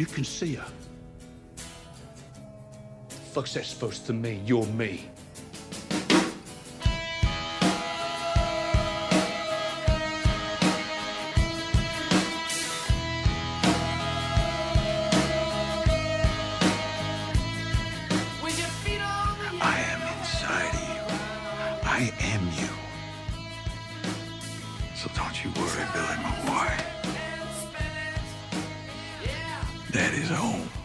You can see her. The fuck's that supposed to mean? You're me. I am inside you. I am you. So don't you worry, Billy, my Daddy's home.